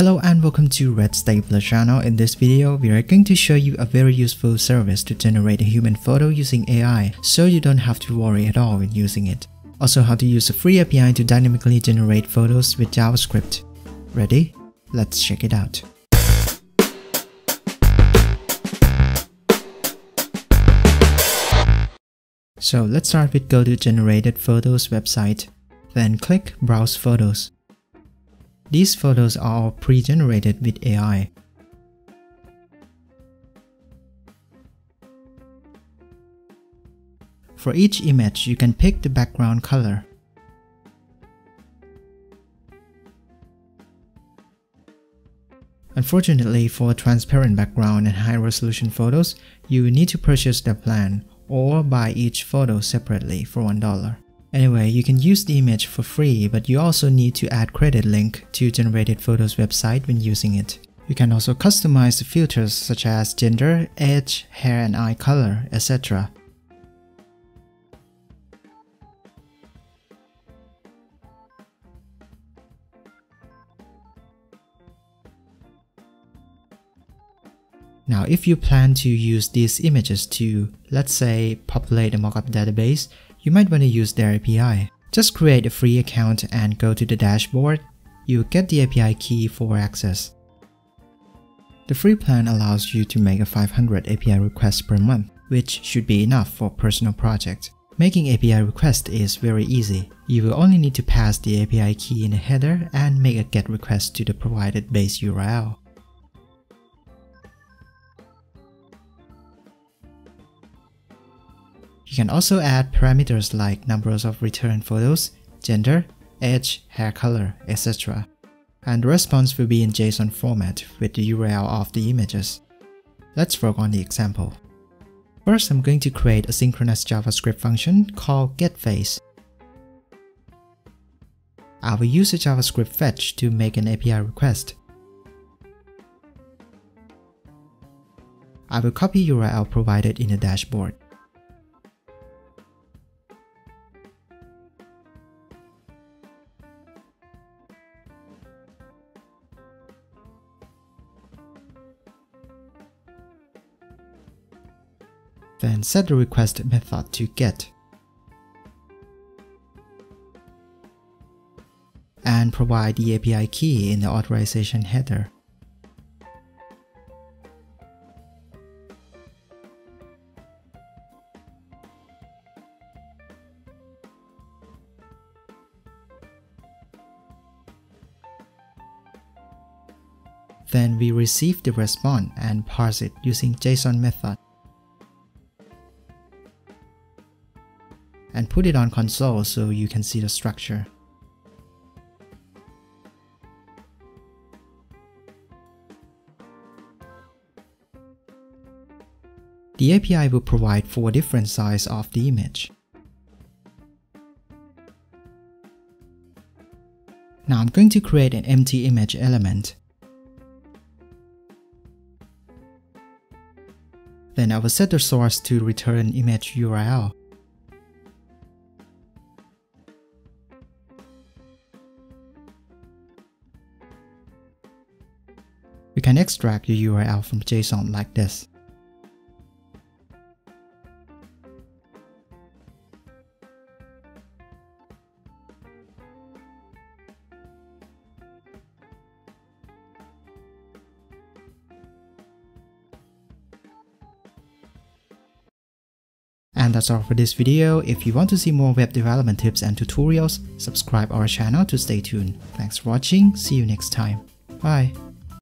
Hello and welcome to Red Stapler channel. In this video, we are going to show you a very useful service to generate a human photo using AI so you don't have to worry at all when using it. Also how to use a free API to dynamically generate photos with JavaScript. Ready? Let's check it out. So let's start with go to generated photos website, then click browse photos. These photos are all pre-generated with AI. For each image, you can pick the background color. Unfortunately, for transparent background and high-resolution photos, you need to purchase the plan or buy each photo separately for $1. Anyway, you can use the image for free, but you also need to add credit link to generated photos website when using it. You can also customize the filters such as gender, age, hair and eye color, etc. Now, if you plan to use these images to, let's say, populate a mockup database, you might want to use their API. Just create a free account and go to the dashboard. You get the API key for access. The free plan allows you to make a 500 API requests per month, which should be enough for personal projects. Making API request is very easy. You will only need to pass the API key in a header and make a GET request to the provided base URL. You can also add parameters like numbers of return photos, gender, age, hair color, etc. And the response will be in JSON format with the URL of the images. Let's work on the example. First, I'm going to create a synchronous JavaScript function called getFace. I will use a JavaScript fetch to make an API request. I will copy URL provided in the dashboard. Then set the request method to get. And provide the API key in the authorization header. Then we receive the response and parse it using JSON method. And put it on console so you can see the structure. The API will provide four different sizes of the image. Now I'm going to create an empty image element. Then I will set the source to return image URL. We can extract the URL from JSON like this. And that's all for this video. If you want to see more web development tips and tutorials, subscribe our channel to stay tuned. Thanks for watching, see you next time. Bye.